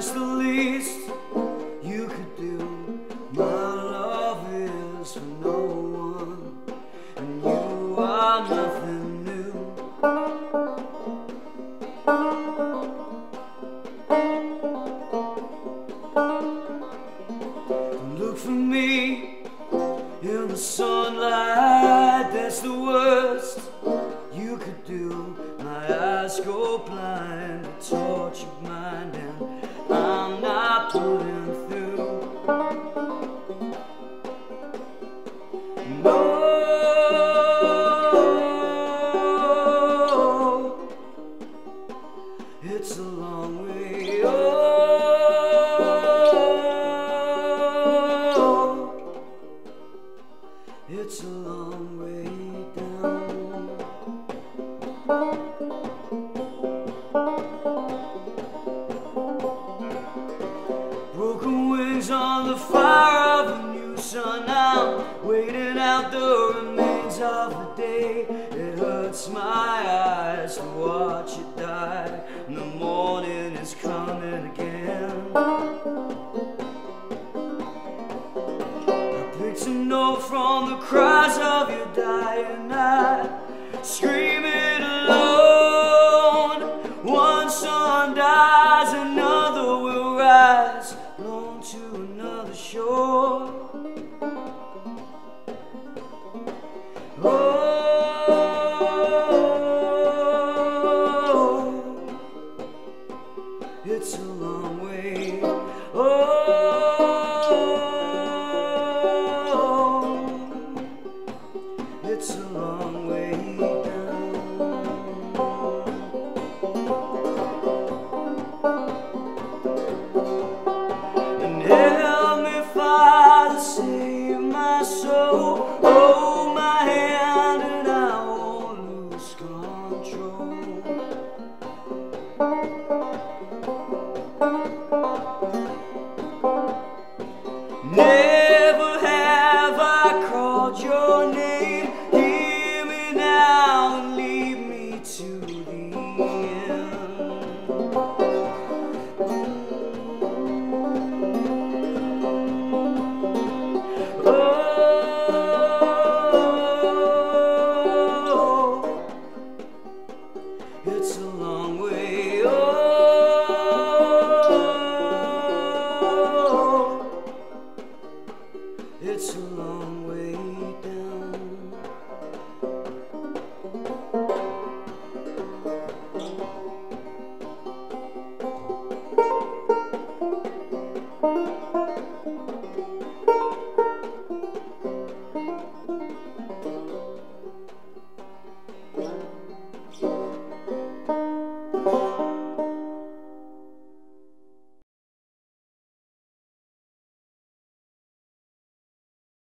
is the least you could do. My love is for no one, and you are nothing new. Don't look for me in the sunlight, that's the worst you could do. My eyes go blind, a tortured mind. It's a long way. Oh, it's a long way down. Broken wings on the fire of a new sun. I'm waiting out the remains of the day. It hurts my eyes to watch it die. From the cries of your dying night, screaming alone. One sun dies, another will rise, blown to another shore. Oh, it's a long way. Oh, control.